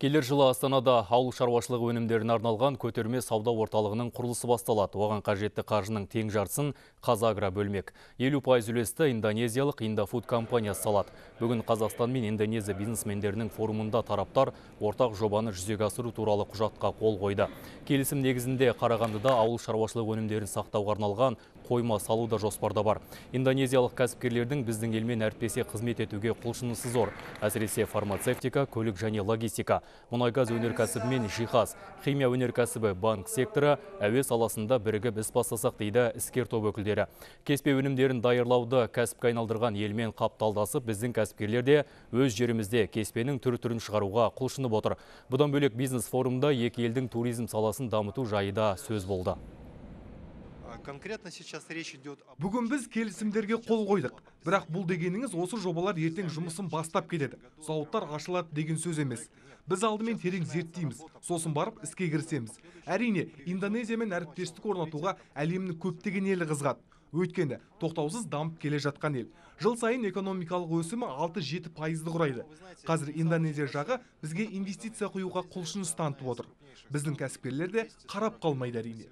Келер жылы Астанада ауыл шаруашылығы өнімдеріне арналған көтерме сауда орталығының құрылысы басталады. Оған қажетті қаржының тең жартысын Қазагра бөлмек. 50 пайыз үлесті индонезиялық Индафуд компаниясы салады. Бүгін Қазақстан мен Индонезия бизнесмендерінің форумында тараптар ортақ жобаны жүзеге асыру туралы құжатқа қол қойды. Келісім негізінде Қарағандыда ауыл шаруашылығы өнімдерін сақтауға арналған қойма салу да жоспарда бар. Индонезиялық кәсіпкерлердің біздің елмен әріптесе қызмет етуге құлшынысы зор. Әсіресе фармацевтика, көлік және логистика мұнайгаз өнеркәсібі мен жиһаз, химия өнеркәсібі, банк секторы әуе саласында бірігіп іс бастасақ дейді іскер топ өкілдері. Кеспе өнімдерін дайырлауды кәсіпке айналдырған елмен қапталдасып, біздің кәсіпкерлер де өз жерімізде кеспенің түр-түрін шығаруға құлшынып отыр. Бұдан бөлек бизнес форумда екі елдің туризм саласын дамыту жайы да сөз болды. Бүгін біз келісімдерге қол қойдық. Бірақ бұл дегеніңіз осы жобалар ертең жұмысын бастап кетеді. Зауыттар ашылады деген сөз емес. Біз алдымен терең зерттейміз, сосын барып іске кірісеміз. Әрине, Индонезиямен әріптестік орнатуға әлемнің көптеген елі қызғады. Өйткені тоқтаусыз дамып келе жатқан ел. Жыл сайын экономикалық өсімі 6-7 пайызды құрайды. Қазір Индонезия жағы бізге инвестиция құюға құлшыныс танытып отыр. Біздің кәсіпкерлер де қарап қалмайды әрине.